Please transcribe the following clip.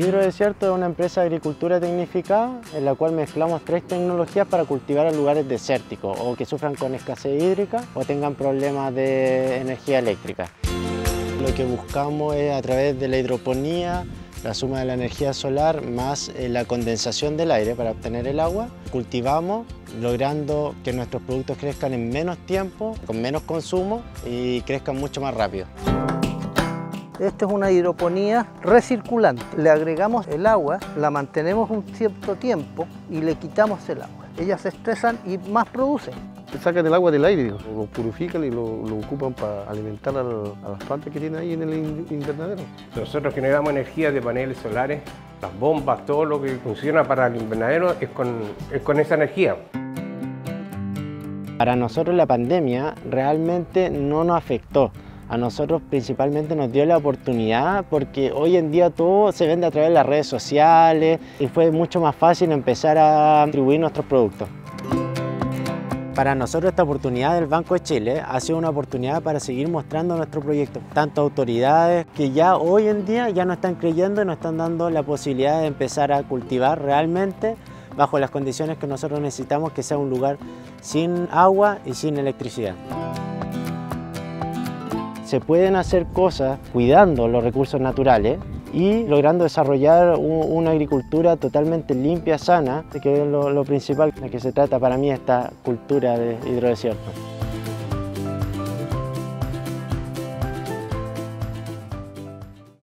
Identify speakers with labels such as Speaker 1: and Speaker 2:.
Speaker 1: Hidrodesierto es una empresa de agricultura tecnificada en la cual mezclamos tres tecnologías para cultivar en lugares desérticos o que sufran con escasez hídrica o tengan problemas de energía eléctrica. Lo que buscamos es a través de la hidroponía, la suma de la energía solar más eh, la condensación del aire para obtener el agua, cultivamos logrando que nuestros productos crezcan en menos tiempo, con menos consumo y crezcan mucho más rápido.
Speaker 2: Esta es una hidroponía recirculante. Le agregamos el agua, la mantenemos un cierto tiempo y le quitamos el agua. Ellas se estresan y más producen.
Speaker 3: Sacan el agua del aire, lo purifican y lo, ocupan para alimentar a, las plantas que tienen ahí en el invernadero.
Speaker 4: Nosotros generamos energía de paneles solares, las bombas, todo lo que funciona para el invernadero es con, es con esa energía.
Speaker 1: Para nosotros la pandemia realmente no nos afectó a nosotros principalmente nos dio la oportunidad porque hoy en día todo se vende a través de las redes sociales y fue mucho más fácil empezar a distribuir nuestros productos. Para nosotros esta oportunidad del Banco de Chile ha sido una oportunidad para seguir mostrando nuestro proyecto. Tanto autoridades que ya hoy en día ya no están creyendo y nos están dando la posibilidad de empezar a cultivar realmente bajo las condiciones que nosotros necesitamos que sea un lugar sin agua y sin electricidad se pueden hacer cosas cuidando los recursos naturales y logrando desarrollar una agricultura totalmente limpia, sana, que es lo, lo principal de que se trata para mí esta cultura de hidrodesierto.